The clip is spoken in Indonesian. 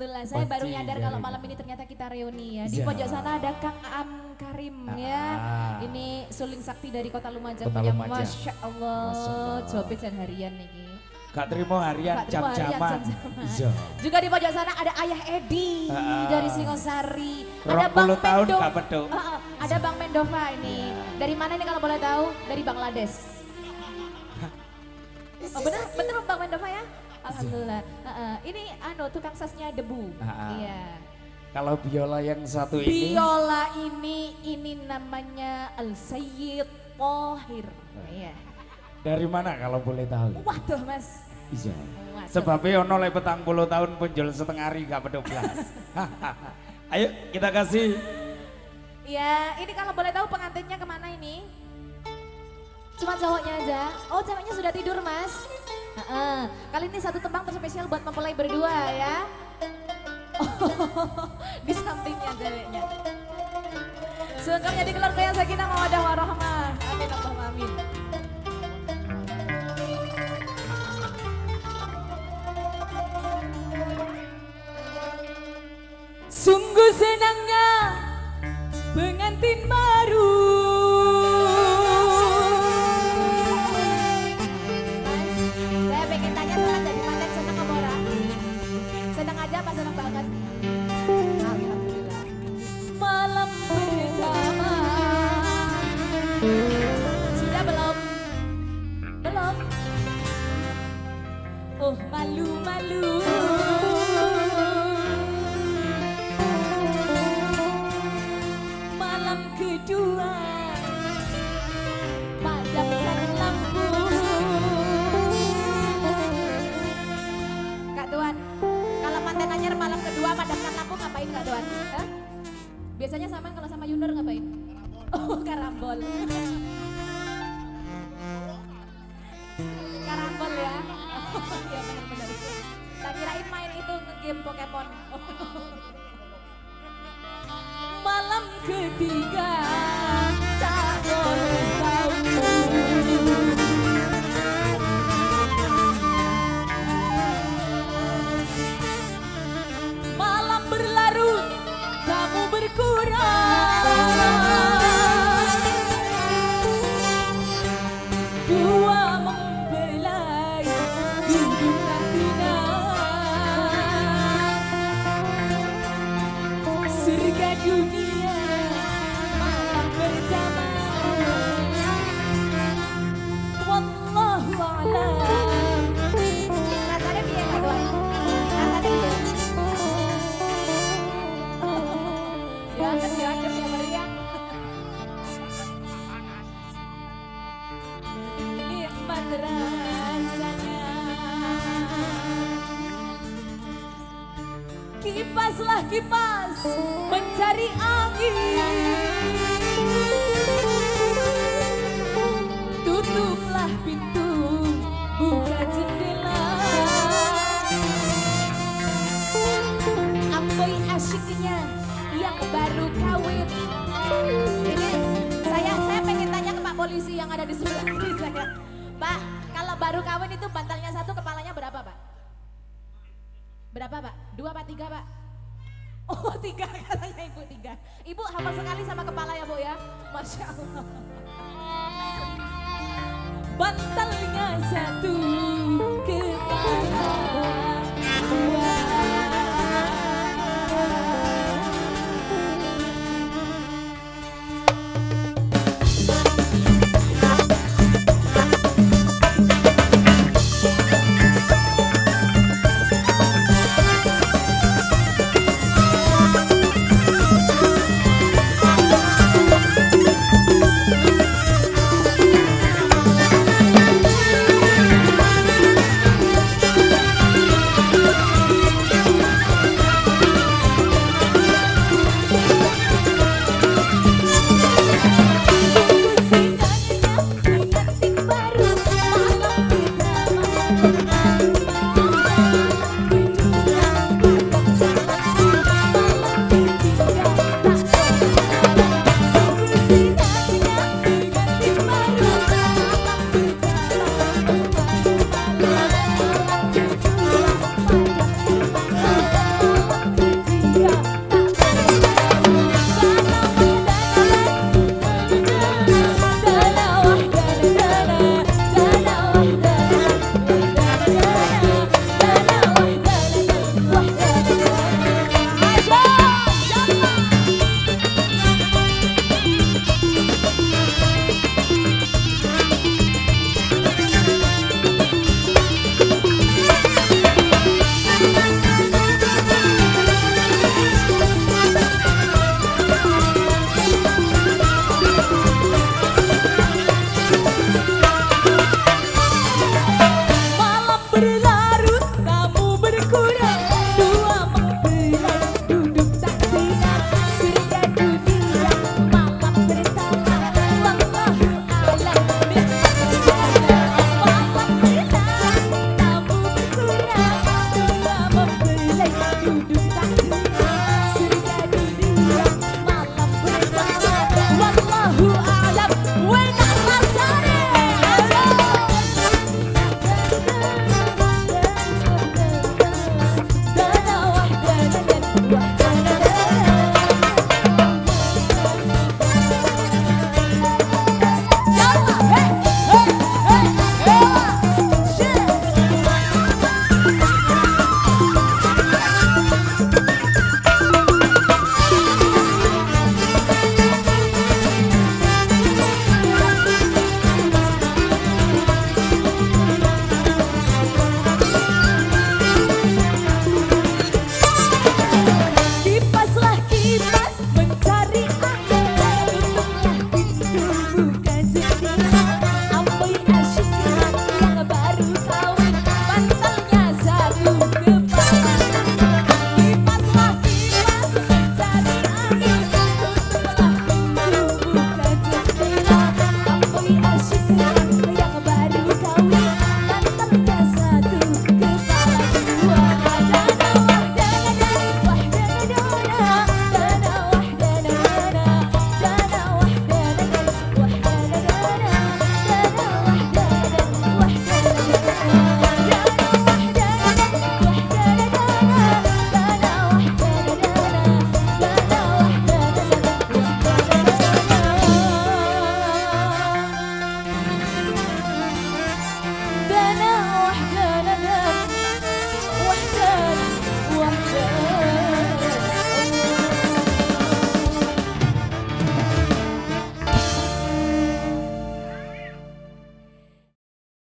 Alhamdulillah, saya baru nyadar ya, kalau ya. malam ini ternyata kita reuni ya. Di Iya. pojok sana ada Kang Am Karim ya. Ah. Ini suling sakti dari Kota Lumajang. Kota Lumajang. Masya Allah. Jobit dan harian nih. Gak terima harian jam-jaman. jam-jaman. Iya. Juga di pojok sana ada Ayah Edi Ah. dari Singosari. Ada Bang tahun Mendo. gak pedok. Ah, ah. ada Bang Mendova ini. Dari mana nih kalau boleh tahu? Dari Bangladesh. Oh, bener, bener Bang Mendova ya? Alhamdulillah. Ah, ah. Ini anu tukang sasnya debu. Ah, ah. Iya. Kalau biola yang satu ini. Biola ini ini namanya Al Sayyid Tohir. Iya. Dari mana kalau boleh tahu? Waduh Mas. Iya. Waduh. Sebabnya ono le petang puluh tahun punjul setengah hari gak pedok belas. Ayo kita kasih Ya, ini kalau boleh tahu pengantinnya ke mana ini? Cuma cowoknya aja. Oh, ceweknya sudah tidur, Mas. Heeh. Kali ini satu tembang spesial buat mempelai berdua ya. Oh, di sampingnya ceweknya. Keluarga yang sakinah mawadah warahmah. Amin Allahumma amin. Aja apa senang banget? Biasanya sama kalau sama Yunur ngapain? Oh karambol. Karambol ya. Oh iya benar-benar. Tak kirain main itu nge-game Pokemon. Malam ketiga Kipaslah kipas mencari angin. Tutuplah pintu buka jendela. Amboi asyiknya yang baru kawin. Ini saya saya pengen tanya ke Pak Polisi yang ada di sebelah kiri saya Pak kalau baru kawin itu bantalnya satu? Berapa Pak? Dua apa tiga Pak? Oh tiga katanya ibu tiga. Ibu hafal sekali sama kepala ya bu ya. Masya Allah. Bantalnya satu